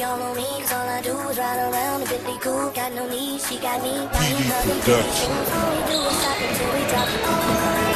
Y'all know me, cause all I do is ride around a Bentley cool. Got no need, she got me dying, hugging, kissing. We.